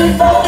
If I